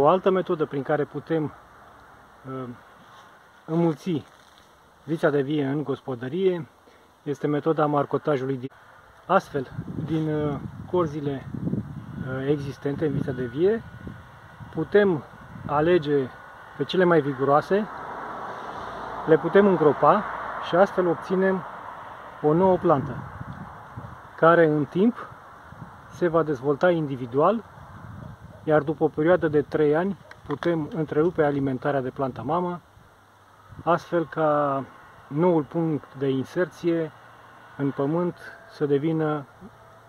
O altă metodă prin care putem uh, înmulți vița de vie în gospodărie este metoda marcotajului. Astfel, din uh, corzile uh, existente în vița de vie, putem alege pe cele mai viguroase, le putem îngropa și astfel obținem o nouă plantă, care în timp se va dezvolta individual, iar după o perioadă de 3 ani putem întrerupe alimentarea de planta mamă, astfel ca noul punct de inserție în pământ să devină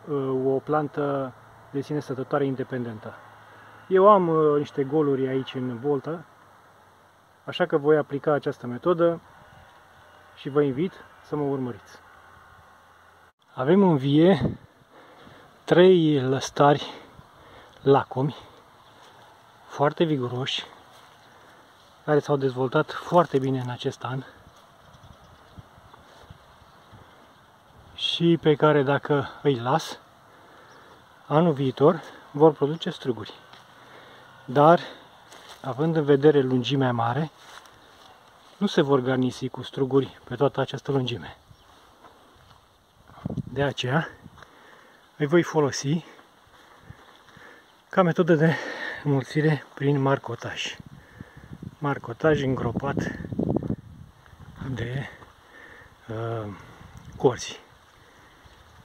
uh, o plantă de sine stătătoare independentă. Eu am uh, niște goluri aici în boltă, așa că voi aplica această metodă și vă invit să mă urmăriți. Avem în vie trei lăstari lacomi, foarte viguroși, care s-au dezvoltat foarte bine în acest an și pe care dacă îi las, anul viitor vor produce struguri. Dar, având în vedere lungimea mare, nu se vor garnisi cu struguri pe toată această lungime. De aceea, îi voi folosi ca metodă de înmulțire prin marcotaj. Marcotaj îngropat de uh, corzi.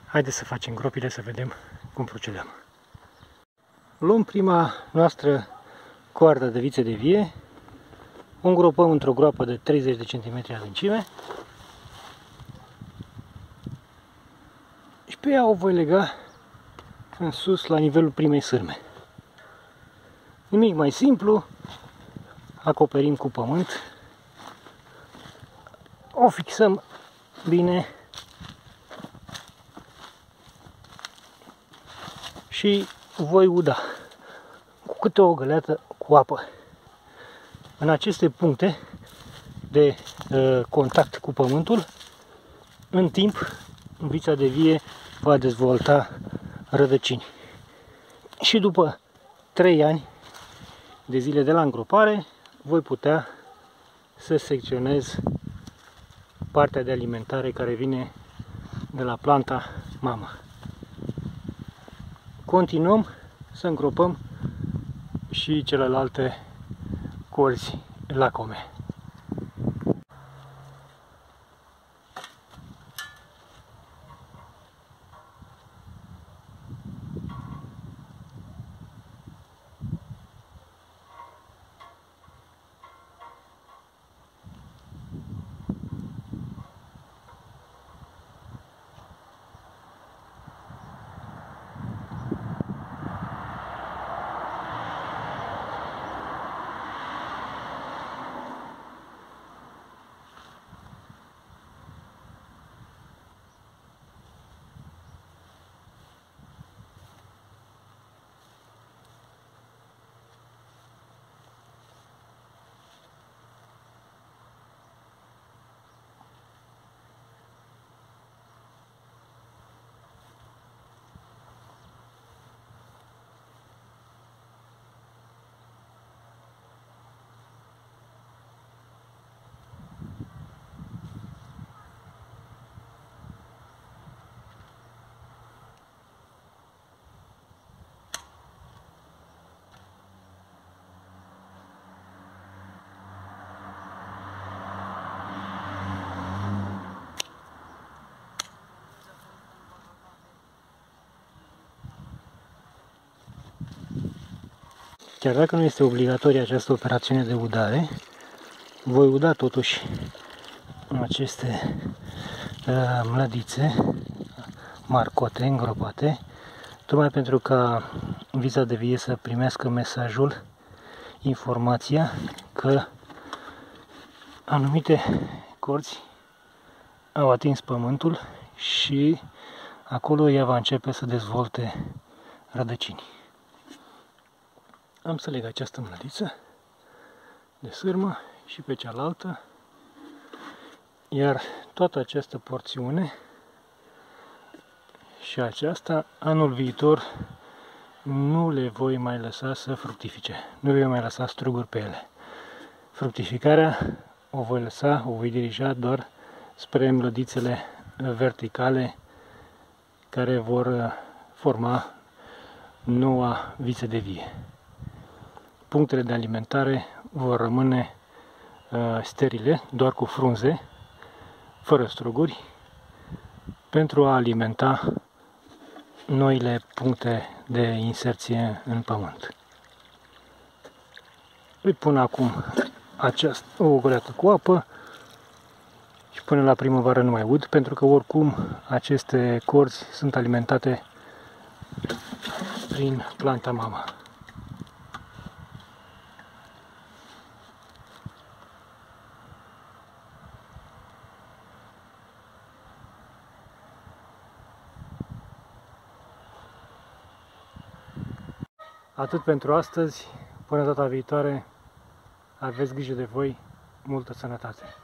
Haideți să facem gropile să vedem cum procedăm. Luăm prima noastră coardă de vițe de vie, o îngropăm într-o groapă de 30 de cm adâncime și pe ea o voi lega în sus la nivelul primei sârme. Nimic mai simplu, acoperim cu pământ, o fixăm bine și voi uda cu câte o găleată cu apă. În aceste puncte de uh, contact cu pământul, în timp, vița de vie va dezvolta rădăcini. Și după 3 ani de zile de la îngropare, voi putea să secționez partea de alimentare care vine de la planta mamă. Continuăm să îngropăm și celelalte corzi lacome. Chiar dacă nu este obligatorie această operațiune de udare, voi uda totuși aceste uh, mlădițe marcote, îngropate, tocmai pentru ca viza de vie să primească mesajul, informația că anumite corți au atins pământul și acolo ea va începe să dezvolte rădăcini am să leg această mlădiță de sârmă și pe cealaltă, iar toată această porțiune și aceasta anul viitor nu le voi mai lăsa să fructifice. Nu voi mai lăsa struguri pe ele. Fructificarea o voi lăsa, o voi dirija doar spre mlădițele verticale care vor uh, forma noua viță de vie. Punctele de alimentare vor rămâne uh, sterile, doar cu frunze, fără struguri, pentru a alimenta noile puncte de inserție în pământ. Îi pun acum această, o goleată cu apă și până la primăvară nu mai ud, pentru că oricum aceste corzi sunt alimentate prin planta mama. Atât pentru astăzi, până data viitoare, aveți grijă de voi, multă sănătate!